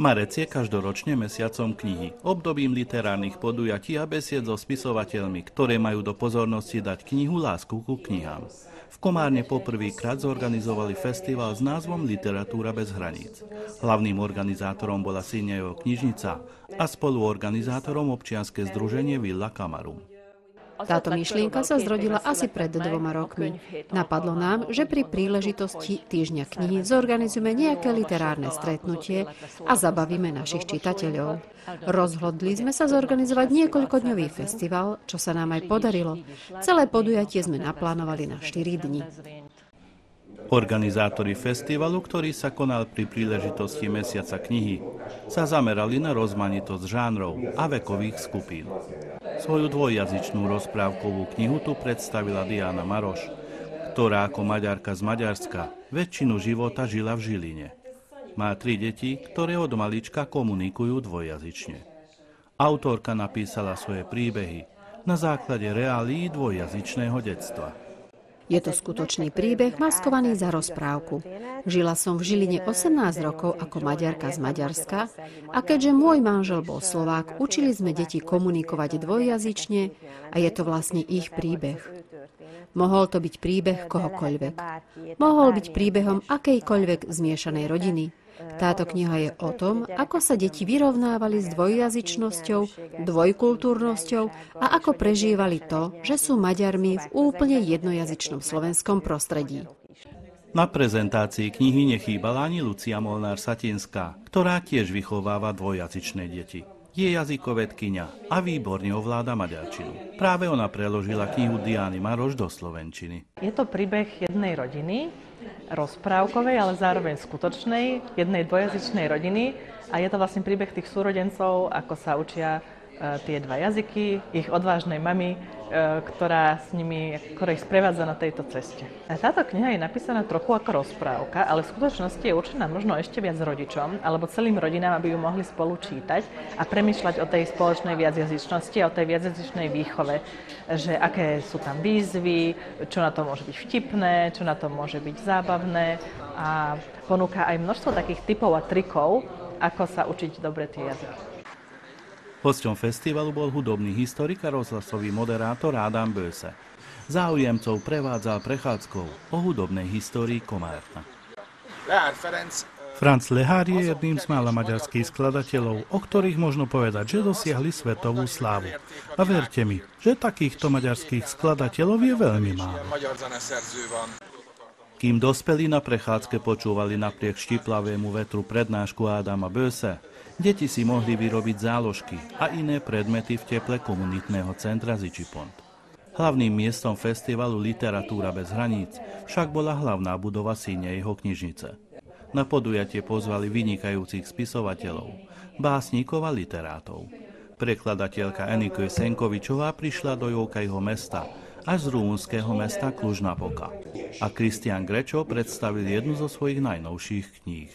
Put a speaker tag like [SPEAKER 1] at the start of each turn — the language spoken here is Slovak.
[SPEAKER 1] Marec je každoročne mesiacom knihy, obdobím literárnych podujatí a besied so spisovateľmi, ktoré majú do pozornosti dať knihu Lásku ku knihám. V Komárne poprvýkrát zorganizovali festival s názvom Literatúra bez hraníc. Hlavným organizátorom bola Sinejo knižnica a spoluorganizátorom občianske združenie Villa Kamarum.
[SPEAKER 2] Táto myšlienka sa zrodila asi pred dvoma rokmi. Napadlo nám, že pri príležitosti Týždňa knihy zorganizujeme nejaké literárne stretnutie a zabavíme našich čitateľov. Rozhodli sme sa zorganizovať niekoľkodňový festival, čo sa nám aj podarilo. Celé podujatie sme naplánovali na 4 dni.
[SPEAKER 1] Organizátori festivalu, ktorý sa konal pri príležitosti Mesiaca knihy, sa zamerali na rozmanitosť žánrov a vekových skupín. Svoju dvojjazyčnú rozprávkovú knihu tu predstavila Diana Maroš, ktorá ako Maďarka z Maďarska väčšinu života žila v Žiline. Má tri deti, ktoré od malička komunikujú dvojjazyčne. Autorka napísala svoje príbehy na základe reálí dvojjazyčného detstva.
[SPEAKER 2] Je to skutočný príbeh maskovaný za rozprávku. Žila som v Žiline 18 rokov ako Maďarka z Maďarska a keďže môj manžel bol Slovák, učili sme deti komunikovať dvojjazyčne a je to vlastne ich príbeh. Mohol to byť príbeh kohokoľvek. Mohol byť príbehom akejkoľvek zmiešanej rodiny, táto kniha je o tom, ako sa deti vyrovnávali s dvojjazyčnosťou, dvojkultúrnosťou a ako prežívali to, že sú Maďarmi v úplne jednojazyčnom slovenskom prostredí.
[SPEAKER 1] Na prezentácii knihy nechýbala ani Lucia Molnár-Satinská, ktorá tiež vychováva dvojjazyčné deti. Je jazykovedkynia a výborne ovláda maďarčinu. Práve ona preložila knihu Diany Maroš do slovenčiny.
[SPEAKER 3] Je to príbeh jednej rodiny, rozprávkovej, ale zároveň skutočnej, jednej dvojazyčnej rodiny. A je to vlastne príbeh tých súrodencov, ako sa učia tie dva jazyky, ich odvážnej mamy, e, ktorá s nimi, ktorá ich sprevádza na tejto ceste. A táto kniha je napísaná trochu ako rozprávka, ale v skutočnosti je určená možno ešte viac rodičom alebo celým rodinám, aby ju mohli spolu čítať a premyšľať o tej spoločnej viacjazyčnosti a o tej viacjazyčnej výchove, že aké sú tam výzvy, čo na to môže byť vtipné, čo na to môže byť zábavné a ponúka aj množstvo takých typov a trikov, ako sa učiť dobre tie jazyky.
[SPEAKER 1] Hosťom festivalu bol hudobný historik a rozhlasový moderátor Adam Böse. Záujemcov prevádzal prechádzkou o hudobnej histórii Komárna. Franz Lehár je jedným z mála maďarských skladateľov, o ktorých možno povedať, že dosiahli svetovú slávu. A verte mi, že takýchto maďarských skladateľov je veľmi málo. Kým dospelí na prechádzke počúvali napriek štiplavému vetru prednášku Adama Böse, Deti si mohli vyrobiť záložky a iné predmety v teple komunitného centra Zičipont. Hlavným miestom festivalu Literatúra bez hraníc však bola hlavná budova síne jeho knižnice. Na podujatie pozvali vynikajúcich spisovateľov, básnikov a literátov. Prekladateľka Enike Senkovičová prišla do Jokajho mesta až z rumunského mesta Klužna Poka. A Kristian Grečo predstavil jednu zo svojich najnovších kníh.